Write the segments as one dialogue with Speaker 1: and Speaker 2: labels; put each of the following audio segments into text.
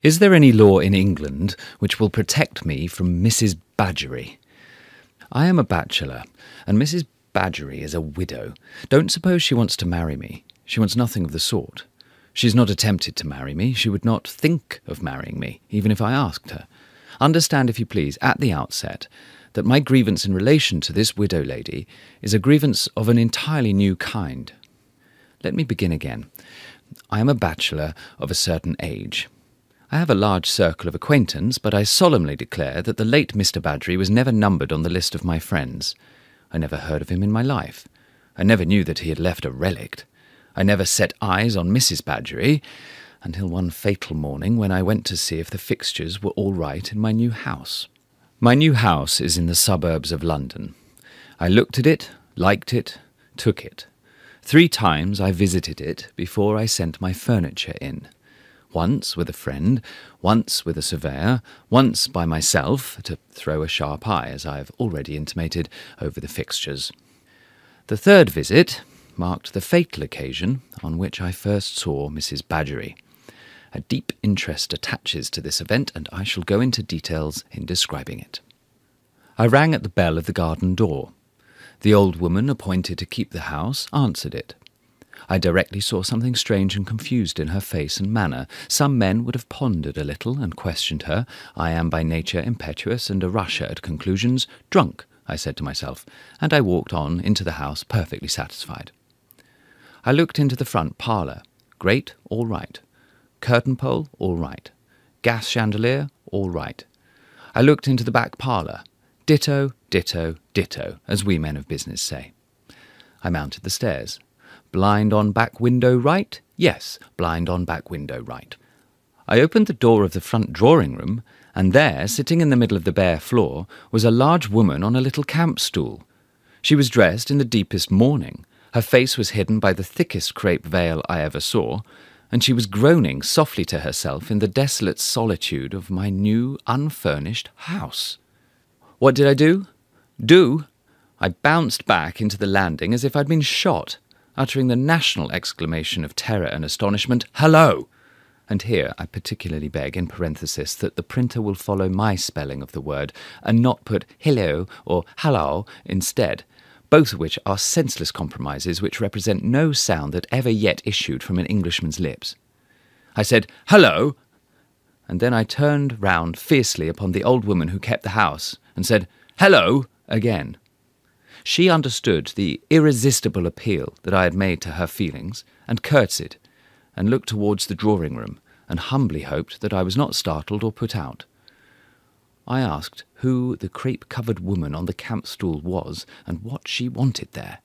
Speaker 1: Is there any law in England which will protect me from Mrs. Badgery? I am a bachelor, and Mrs. Badgery is a widow. Don't suppose she wants to marry me. She wants nothing of the sort. She's not attempted to marry me. She would not think of marrying me, even if I asked her. Understand, if you please, at the outset, that my grievance in relation to this widow lady is a grievance of an entirely new kind. Let me begin again. I am a bachelor of a certain age. I have a large circle of acquaintance, but I solemnly declare that the late Mr. Badgery was never numbered on the list of my friends. I never heard of him in my life. I never knew that he had left a relict. I never set eyes on Mrs. Badgery until one fatal morning when I went to see if the fixtures were all right in my new house. My new house is in the suburbs of London. I looked at it, liked it, took it. Three times I visited it before I sent my furniture in once with a friend, once with a surveyor, once by myself, to throw a sharp eye, as I have already intimated, over the fixtures. The third visit marked the fatal occasion on which I first saw Mrs. Badgery. A deep interest attaches to this event, and I shall go into details in describing it. I rang at the bell of the garden door. The old woman appointed to keep the house answered it. I directly saw something strange and confused in her face and manner. Some men would have pondered a little and questioned her. I am by nature impetuous and a rusher at conclusions. Drunk, I said to myself, and I walked on into the house perfectly satisfied. I looked into the front parlour. Grate, all right. Curtain pole, all right. Gas chandelier, all right. I looked into the back parlour. Ditto, ditto, ditto, as we men of business say. I mounted the stairs. Blind on back window right? Yes, blind on back window right. I opened the door of the front drawing room, and there, sitting in the middle of the bare floor, was a large woman on a little camp stool. She was dressed in the deepest mourning. Her face was hidden by the thickest crape veil I ever saw, and she was groaning softly to herself in the desolate solitude of my new, unfurnished house. What did I do? Do? I bounced back into the landing as if I'd been shot uttering the national exclamation of terror and astonishment, Hello! And here I particularly beg, in parenthesis, that the printer will follow my spelling of the word and not put hello or hallo instead, both of which are senseless compromises which represent no sound that ever yet issued from an Englishman's lips. I said, Hello! And then I turned round fiercely upon the old woman who kept the house and said, Hello! again. She understood the irresistible appeal that I had made to her feelings, and curtsied, and looked towards the drawing room, and humbly hoped that I was not startled or put out. I asked who the crape covered woman on the camp stool was, and what she wanted there.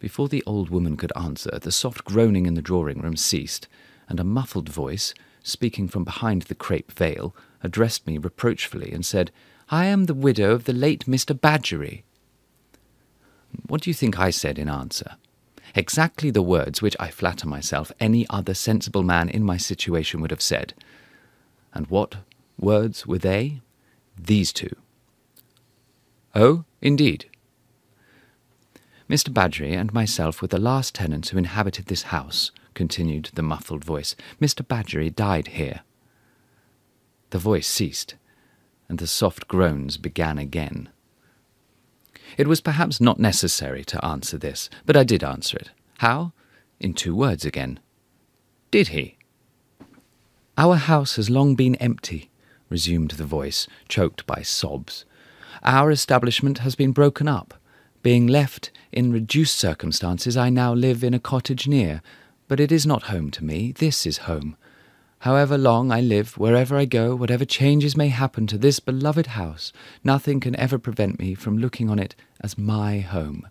Speaker 1: Before the old woman could answer, the soft groaning in the drawing room ceased, and a muffled voice, speaking from behind the crape veil, addressed me reproachfully and said, I am the widow of the late Mr. Badgery. What do you think I said in answer? Exactly the words which I flatter myself any other sensible man in my situation would have said. And what words were they? These two. Oh, indeed. Mr. Badgery and myself were the last tenants who inhabited this house, continued the muffled voice. Mr. Badgery died here. The voice ceased, and the soft groans began again. It was perhaps not necessary to answer this, but I did answer it. How? In two words again. Did he? Our house has long been empty, resumed the voice, choked by sobs. Our establishment has been broken up. Being left in reduced circumstances, I now live in a cottage near, but it is not home to me. This is home. However long I live, wherever I go, whatever changes may happen to this beloved house, nothing can ever prevent me from looking on it as my home.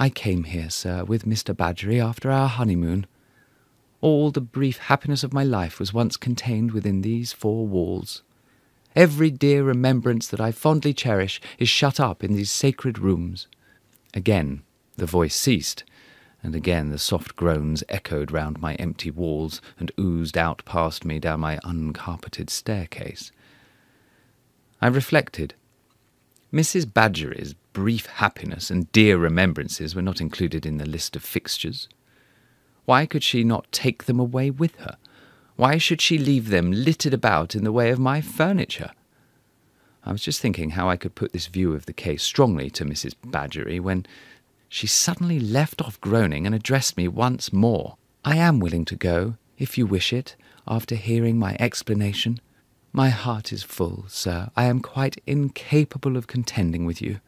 Speaker 1: I came here, sir, with Mr. Badgery after our honeymoon. All the brief happiness of my life was once contained within these four walls. Every dear remembrance that I fondly cherish is shut up in these sacred rooms. Again the voice ceased, and again the soft groans echoed round my empty walls and oozed out past me down my uncarpeted staircase. I reflected. Mrs. Badgery's brief happiness and dear remembrances were not included in the list of fixtures. Why could she not take them away with her? Why should she leave them littered about in the way of my furniture? I was just thinking how I could put this view of the case strongly to Mrs. Badgery when she suddenly left off groaning and addressed me once more. I am willing to go, if you wish it, after hearing my explanation. My heart is full, sir. I am quite incapable of contending with you.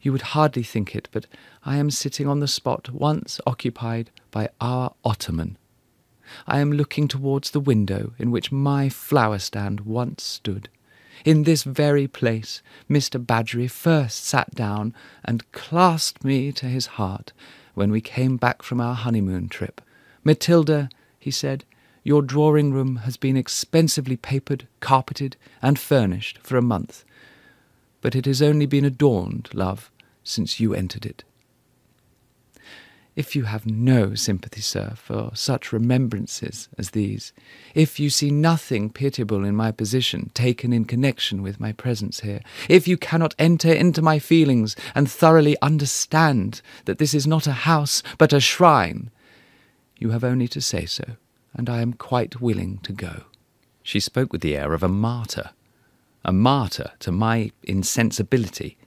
Speaker 1: You would hardly think it, but I am sitting on the spot once occupied by our ottoman. I am looking towards the window in which my flower stand once stood. In this very place Mr. Badgery first sat down and clasped me to his heart when we came back from our honeymoon trip. Matilda, he said, your drawing room has been expensively papered, carpeted, and furnished for a month, but it has only been adorned, love, since you entered it. If you have no sympathy, sir, for such remembrances as these, if you see nothing pitiable in my position taken in connection with my presence here, if you cannot enter into my feelings and thoroughly understand that this is not a house but a shrine, you have only to say so, and I am quite willing to go. She spoke with the air of a martyr, a martyr to my insensibility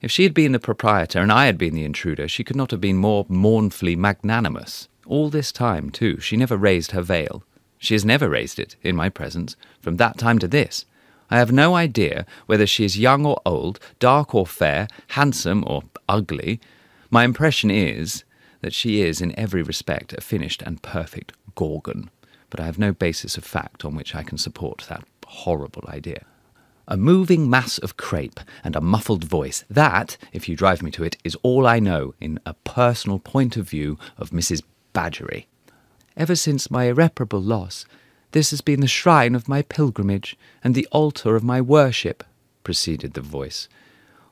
Speaker 1: if she had been the proprietor and I had been the intruder, she could not have been more mournfully magnanimous. All this time, too, she never raised her veil. She has never raised it, in my presence, from that time to this. I have no idea whether she is young or old, dark or fair, handsome or ugly. My impression is that she is, in every respect, a finished and perfect Gorgon, but I have no basis of fact on which I can support that horrible idea a moving mass of crepe and a muffled voice. That, if you drive me to it, is all I know in a personal point of view of Mrs. Badgery. Ever since my irreparable loss, this has been the shrine of my pilgrimage and the altar of my worship, proceeded the voice.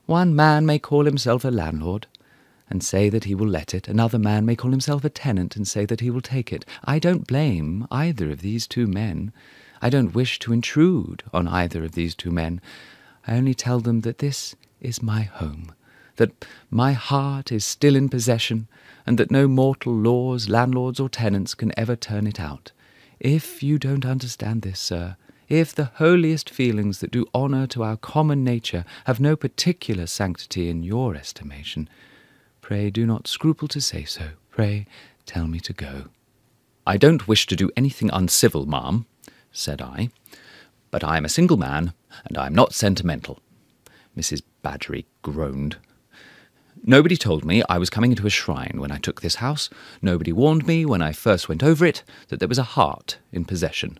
Speaker 1: One man may call himself a landlord and say that he will let it. Another man may call himself a tenant and say that he will take it. I don't blame either of these two men. I don't wish to intrude on either of these two men. I only tell them that this is my home, that my heart is still in possession, and that no mortal laws, landlords, or tenants can ever turn it out. If you don't understand this, sir, if the holiest feelings that do honour to our common nature have no particular sanctity in your estimation, pray do not scruple to say so. Pray tell me to go. I don't wish to do anything uncivil, ma'am, said I, but I am a single man, and I am not sentimental. Mrs. Badgery groaned. Nobody told me I was coming into a shrine when I took this house. Nobody warned me when I first went over it that there was a heart in possession.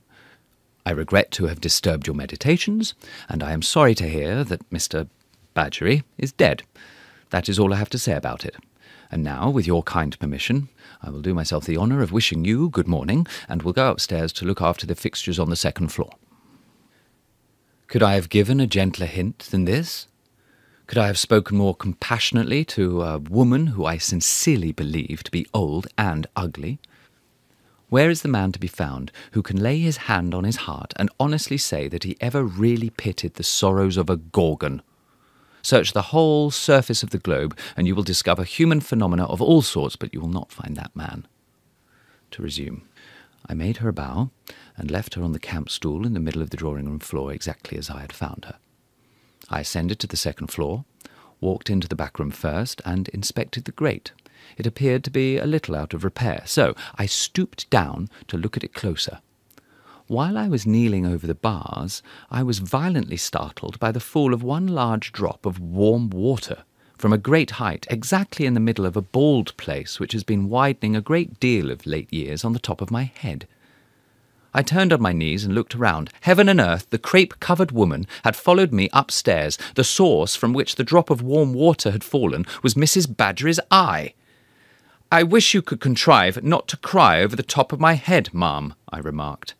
Speaker 1: I regret to have disturbed your meditations, and I am sorry to hear that Mr. Badgery is dead. That is all I have to say about it. And now, with your kind permission, I will do myself the honour of wishing you good morning, and will go upstairs to look after the fixtures on the second floor. Could I have given a gentler hint than this? Could I have spoken more compassionately to a woman who I sincerely believe to be old and ugly? Where is the man to be found who can lay his hand on his heart and honestly say that he ever really pitied the sorrows of a Gorgon? Search the whole surface of the globe, and you will discover human phenomena of all sorts, but you will not find that man. To resume. I made her a bow, and left her on the camp stool in the middle of the drawing room floor exactly as I had found her. I ascended to the second floor, walked into the back room first, and inspected the grate. It appeared to be a little out of repair, so I stooped down to look at it closer. While I was kneeling over the bars, I was violently startled by the fall of one large drop of warm water from a great height, exactly in the middle of a bald place which has been widening a great deal of late years on the top of my head. I turned on my knees and looked around. Heaven and earth, the crepe covered woman had followed me upstairs. The source from which the drop of warm water had fallen was Mrs. Badgery's eye. I wish you could contrive not to cry over the top of my head, ma'am, I remarked.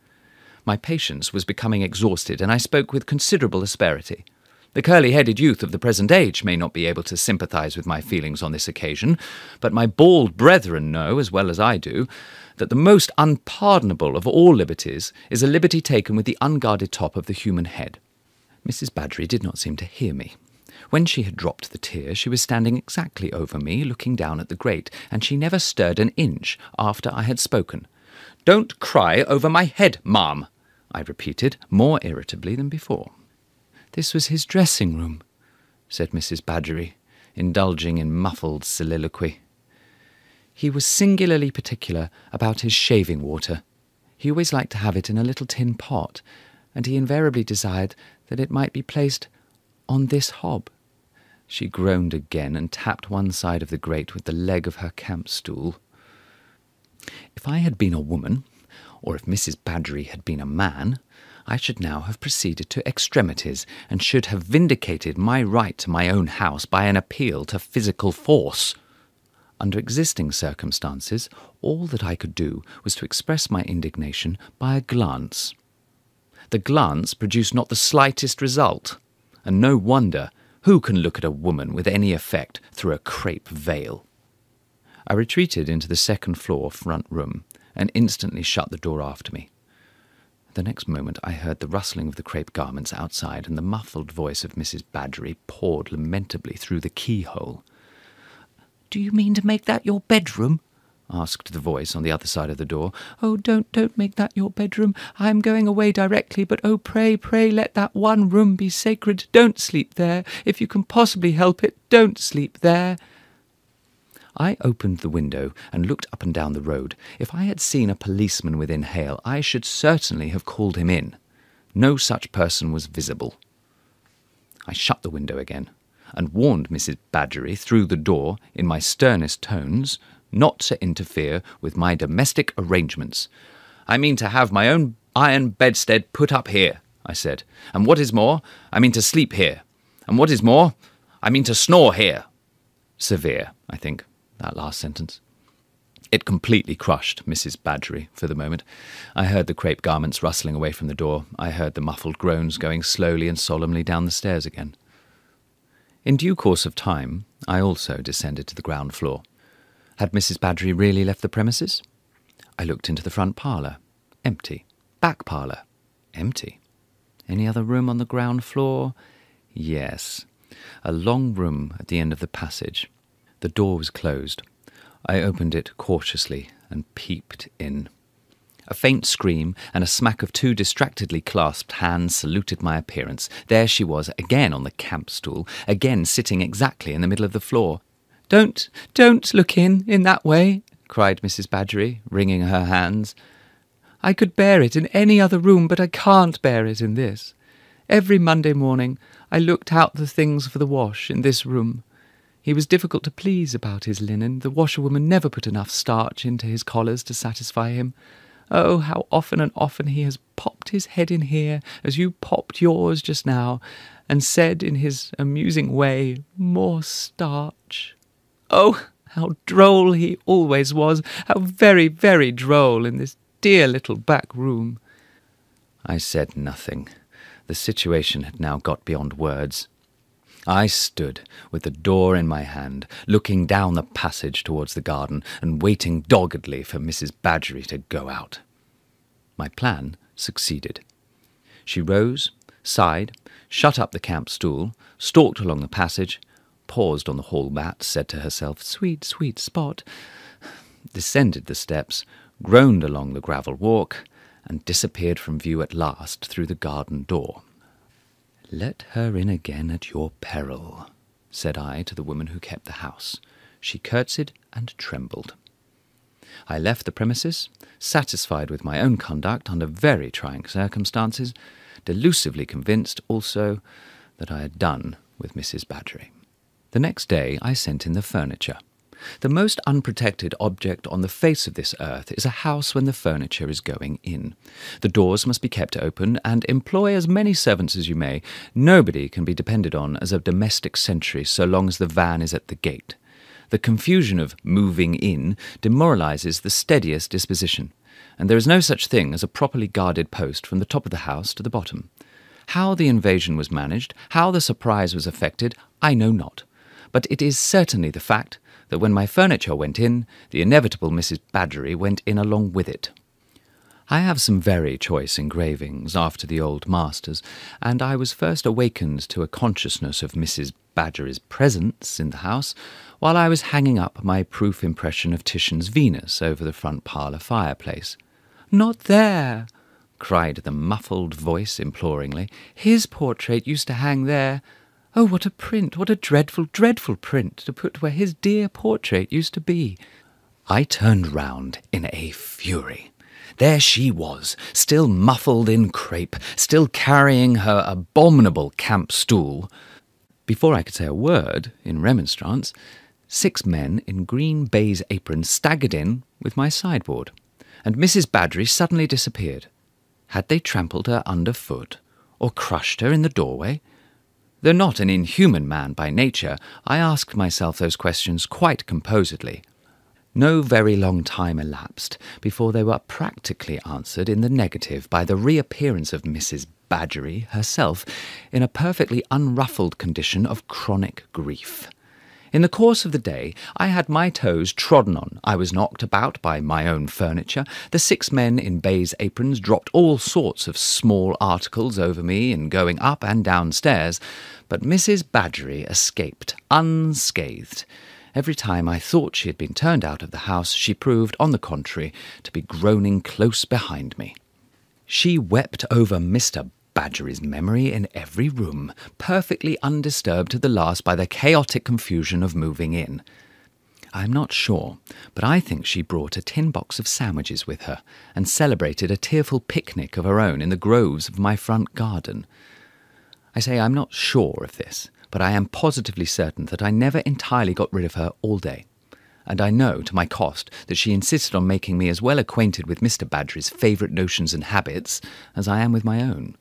Speaker 1: My patience was becoming exhausted, and I spoke with considerable asperity. The curly headed youth of the present age may not be able to sympathize with my feelings on this occasion, but my bald brethren know, as well as I do, that the most unpardonable of all liberties is a liberty taken with the unguarded top of the human head. Mrs. Badgery did not seem to hear me. When she had dropped the tear, she was standing exactly over me, looking down at the grate, and she never stirred an inch after I had spoken, Don't cry over my head, ma'am, I repeated, more irritably than before. This was his dressing room, said Mrs. Badgery, indulging in muffled soliloquy. He was singularly particular about his shaving water. He always liked to have it in a little tin pot, and he invariably desired that it might be placed on this hob. She groaned again and tapped one side of the grate with the leg of her camp stool. If I had been a woman, or if Mrs. Badgery had been a man, I should now have proceeded to extremities, and should have vindicated my right to my own house by an appeal to physical force. Under existing circumstances, all that I could do was to express my indignation by a glance. The glance produced not the slightest result, and no wonder who can look at a woman with any effect through a crape veil? I retreated into the second floor front room and instantly shut the door after me. The next moment I heard the rustling of the crape garments outside, and the muffled voice of Mrs. Badgery poured lamentably through the keyhole.
Speaker 2: Do you mean to make that your bedroom?
Speaker 1: asked the voice on the other side of the door.
Speaker 2: Oh, don't, don't make that your bedroom. I am going away directly, but oh, pray, pray, let that one room be sacred. Don't sleep there. If you can possibly help it, don't sleep there.
Speaker 1: I opened the window and looked up and down the road. If I had seen a policeman within hail, I should certainly have called him in. No such person was visible. I shut the window again and warned Mrs. Badgery through the door in my sternest tones not to interfere with my domestic arrangements. I mean to have my own iron bedstead put up here, I said. And what is more, I mean to sleep here. And what is more, I mean to snore here. Severe, I think, that last sentence. It completely crushed Mrs. Badgery for the moment. I heard the crape garments rustling away from the door. I heard the muffled groans going slowly and solemnly down the stairs again. In due course of time, I also descended to the ground floor. Had Mrs. Badgery really left the premises? I looked into the front parlour. Empty. Back parlour. Empty. Any other room on the ground floor? Yes. A long room at the end of the passage. The door was closed. I opened it cautiously and peeped in. A faint scream and a smack of two distractedly clasped hands saluted my appearance. There she was, again on the camp stool, again sitting exactly in the middle of the floor.
Speaker 2: Don't, don't look in in that way, cried Mrs. Badgery, wringing her hands. I could bear it in any other room, but I can't bear it in this. Every Monday morning I looked out the things for the wash in this room. He was difficult to please about his linen. The washerwoman never put enough starch into his collars to satisfy him. Oh, how often and often he has popped his head in here, as you popped yours just now, and said in his amusing way, More starch. Oh, how droll he always was, how very, very droll in this dear little back room.
Speaker 1: I said nothing. The situation had now got beyond words. I stood with the door in my hand, looking down the passage towards the garden and waiting doggedly for Mrs. Badgery to go out. My plan succeeded. She rose, sighed, shut up the camp stool, stalked along the passage, paused on the hall mat, said to herself, Sweet, sweet spot, descended the steps, groaned along the gravel walk, and disappeared from view at last through the garden door. Let her in again at your peril, said I to the woman who kept the house. She curtsied and trembled. I left the premises, satisfied with my own conduct under very trying circumstances, delusively convinced also that I had done with Mrs. Badgery. The next day I sent in the furniture. The most unprotected object on the face of this earth is a house when the furniture is going in. The doors must be kept open, and employ as many servants as you may, nobody can be depended on as a domestic sentry so long as the van is at the gate. The confusion of moving in demoralizes the steadiest disposition, and there is no such thing as a properly guarded post from the top of the house to the bottom. How the invasion was managed, how the surprise was effected, I know not but it is certainly the fact that when my furniture went in, the inevitable Mrs. Badgery went in along with it. I have some very choice engravings after the old masters, and I was first awakened to a consciousness of Mrs. Badgery's presence in the house while I was hanging up my proof impression of Titian's Venus over the front parlour fireplace.
Speaker 2: Not there, cried the muffled voice imploringly. His portrait used to hang there. Oh, what a print, what a dreadful, dreadful print to put where his dear portrait used to be.
Speaker 1: I turned round in a fury. There she was, still muffled in crape, still carrying her abominable camp stool. Before I could say a word in remonstrance, six men in green baize aprons staggered in with my sideboard, and Mrs. Badgery suddenly disappeared. Had they trampled her underfoot, or crushed her in the doorway? Though not an inhuman man by nature, I asked myself those questions quite composedly. No very long time elapsed before they were practically answered in the negative by the reappearance of Mrs. Badgery herself in a perfectly unruffled condition of chronic grief. In the course of the day, I had my toes trodden on, I was knocked about by my own furniture, the six men in baize aprons dropped all sorts of small articles over me in going up and downstairs, but Mrs. Badgery escaped unscathed. Every time I thought she had been turned out of the house, she proved, on the contrary, to be groaning close behind me. She wept over Mr. Badgery's memory in every room, perfectly undisturbed to the last by the chaotic confusion of moving in. I am not sure, but I think she brought a tin box of sandwiches with her and celebrated a tearful picnic of her own in the groves of my front garden. I say I'm not sure of this, but I am positively certain that I never entirely got rid of her all day and I know to my cost that she insisted on making me as well acquainted with Mr. Badgery's favourite notions and habits as I am with my own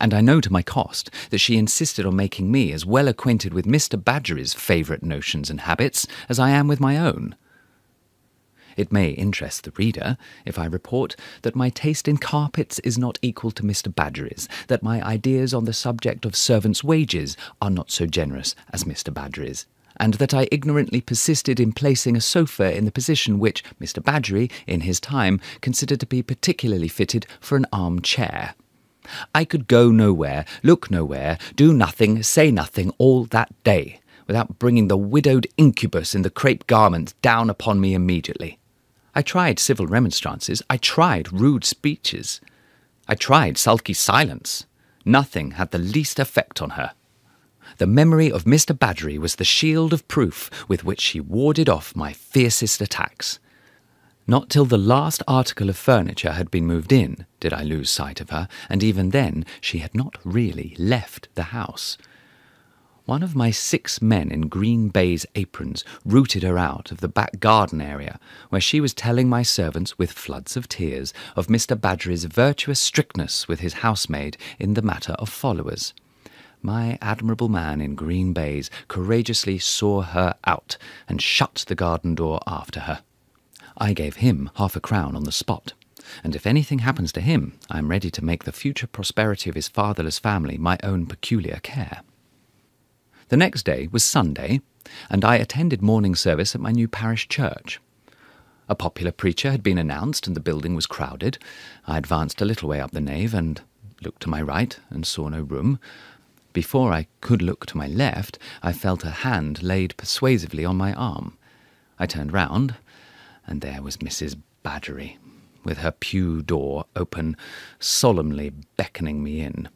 Speaker 1: and I know to my cost that she insisted on making me as well acquainted with Mr. Badgery's favourite notions and habits as I am with my own. It may interest the reader if I report that my taste in carpets is not equal to Mr. Badgery's, that my ideas on the subject of servants' wages are not so generous as Mr. Badgery's, and that I ignorantly persisted in placing a sofa in the position which Mr. Badgery, in his time, considered to be particularly fitted for an armchair. I could go nowhere, look nowhere, do nothing, say nothing all that day, without bringing the widowed incubus in the crape garments down upon me immediately. I tried civil remonstrances, I tried rude speeches, I tried sulky silence. Nothing had the least effect on her. The memory of Mr. Badgery was the shield of proof with which she warded off my fiercest attacks. Not till the last article of furniture had been moved in did I lose sight of her, and even then she had not really left the house. One of my six men in green baize aprons rooted her out of the back garden area, where she was telling my servants with floods of tears of Mr. Badgery's virtuous strictness with his housemaid in the matter of followers. My admirable man in green baize courageously saw her out and shut the garden door after her. I gave him half a crown on the spot, and if anything happens to him, I am ready to make the future prosperity of his fatherless family my own peculiar care. The next day was Sunday, and I attended morning service at my new parish church. A popular preacher had been announced, and the building was crowded. I advanced a little way up the nave and looked to my right and saw no room. Before I could look to my left, I felt a hand laid persuasively on my arm. I turned round and there was Mrs. Badgery, with her pew door open, solemnly beckoning me in.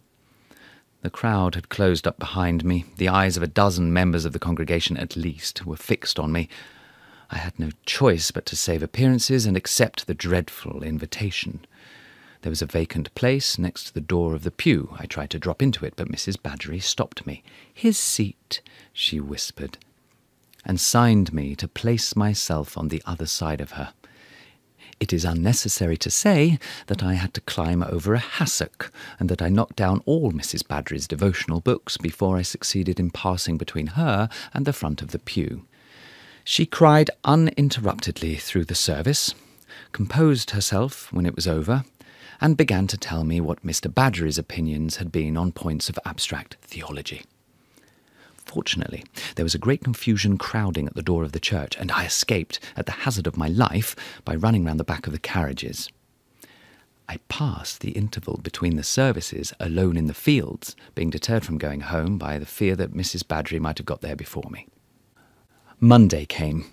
Speaker 1: The crowd had closed up behind me. The eyes of a dozen members of the congregation at least were fixed on me. I had no choice but to save appearances and accept the dreadful invitation. There was a vacant place next to the door of the pew. I tried to drop into it, but Mrs. Badgery stopped me. His seat, she whispered and signed me to place myself on the other side of her. It is unnecessary to say that I had to climb over a hassock, and that I knocked down all Mrs. Badgery's devotional books before I succeeded in passing between her and the front of the pew. She cried uninterruptedly through the service, composed herself when it was over, and began to tell me what Mr. Badgery's opinions had been on points of abstract theology. Fortunately, there was a great confusion crowding at the door of the church, and I escaped, at the hazard of my life, by running round the back of the carriages. I passed the interval between the services alone in the fields, being deterred from going home by the fear that Mrs. Badgery might have got there before me. Monday came.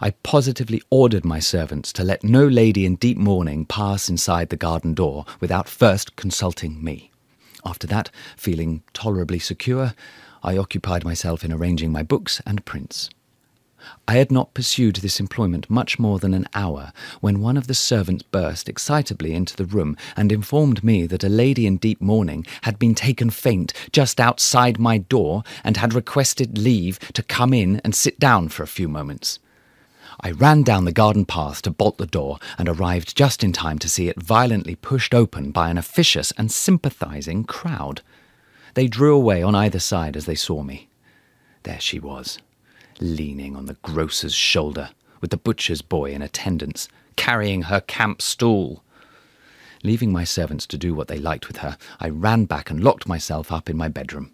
Speaker 1: I positively ordered my servants to let no lady in deep mourning pass inside the garden door without first consulting me. After that, feeling tolerably secure, I occupied myself in arranging my books and prints. I had not pursued this employment much more than an hour when one of the servants burst excitably into the room and informed me that a lady in deep mourning had been taken faint just outside my door and had requested leave to come in and sit down for a few moments. I ran down the garden path to bolt the door and arrived just in time to see it violently pushed open by an officious and sympathizing crowd. They drew away on either side as they saw me. There she was, leaning on the grocer's shoulder, with the butcher's boy in attendance, carrying her camp stool. Leaving my servants to do what they liked with her, I ran back and locked myself up in my bedroom.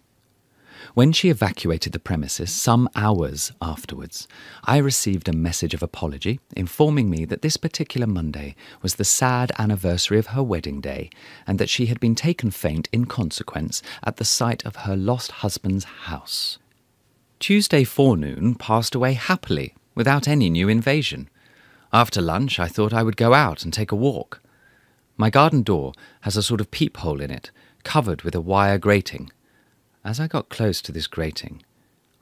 Speaker 1: When she evacuated the premises some hours afterwards, I received a message of apology informing me that this particular Monday was the sad anniversary of her wedding day and that she had been taken faint in consequence at the sight of her lost husband's house. Tuesday forenoon passed away happily, without any new invasion. After lunch, I thought I would go out and take a walk. My garden door has a sort of peephole in it, covered with a wire grating. As I got close to this grating,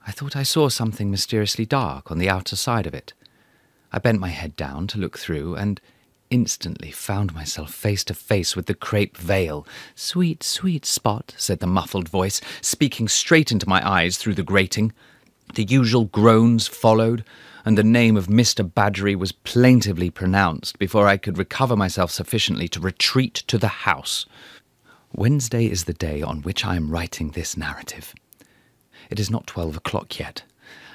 Speaker 1: I thought I saw something mysteriously dark on the outer side of it. I bent my head down to look through, and instantly found myself face to face with the crape veil. Sweet, sweet spot, said the muffled voice, speaking straight into my eyes through the grating. The usual groans followed, and the name of Mr. Badgery was plaintively pronounced before I could recover myself sufficiently to retreat to the house. Wednesday is the day on which I am writing this narrative. It is not twelve o'clock yet,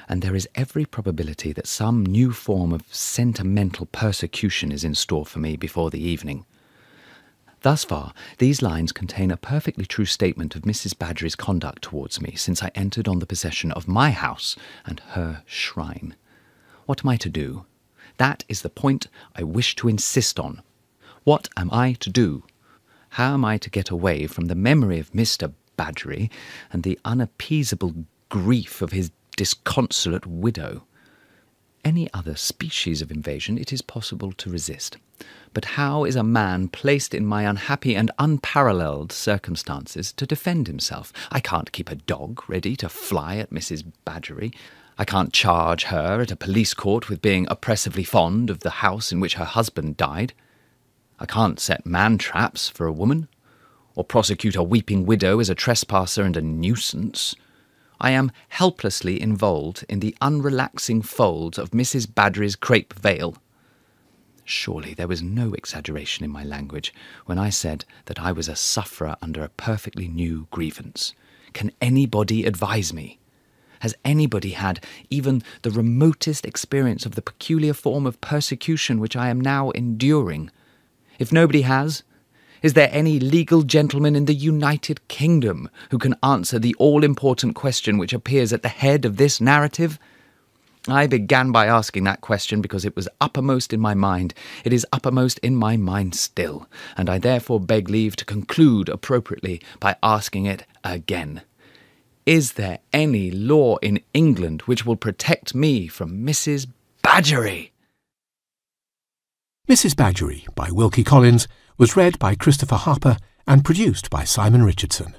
Speaker 1: and there is every probability that some new form of sentimental persecution is in store for me before the evening. Thus far, these lines contain a perfectly true statement of Mrs. Badgery's conduct towards me since I entered on the possession of my house and her shrine. What am I to do? That is the point I wish to insist on. What am I to do? How am I to get away from the memory of Mr. Badgery and the unappeasable grief of his disconsolate widow? Any other species of invasion it is possible to resist. But how is a man placed in my unhappy and unparalleled circumstances to defend himself? I can't keep a dog ready to fly at Mrs. Badgery. I can't charge her at a police court with being oppressively fond of the house in which her husband died. I can't set man traps for a woman, or prosecute a weeping widow as a trespasser and a nuisance. I am helplessly involved in the unrelaxing folds of Mrs. Badgery's crape veil. Surely there was no exaggeration in my language when I said that I was a sufferer under a perfectly new grievance. Can anybody advise me? Has anybody had even the remotest experience of the peculiar form of persecution which I am now enduring? If nobody has, is there any legal gentleman in the United Kingdom who can answer the all important question which appears at the head of this narrative? I began by asking that question because it was uppermost in my mind. It is uppermost in my mind still, and I therefore beg leave to conclude appropriately by asking it again. Is there any law in England which will protect me from Mrs. Badgery?
Speaker 3: Mrs. Badgery by Wilkie Collins was read by Christopher Harper and produced by Simon Richardson.